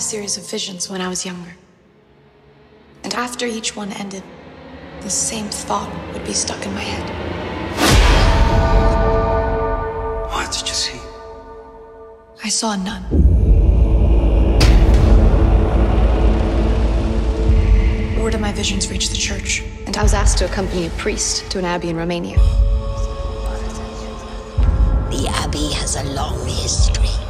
a series of visions when I was younger. And after each one ended, the same thought would be stuck in my head. What did you see? I saw a nun. Word of my visions reached the church, and I was asked to accompany a priest to an abbey in Romania. The Abbey has a long history.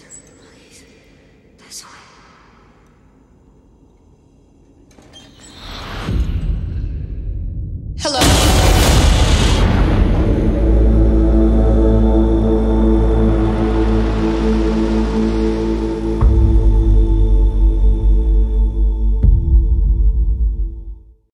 Hello.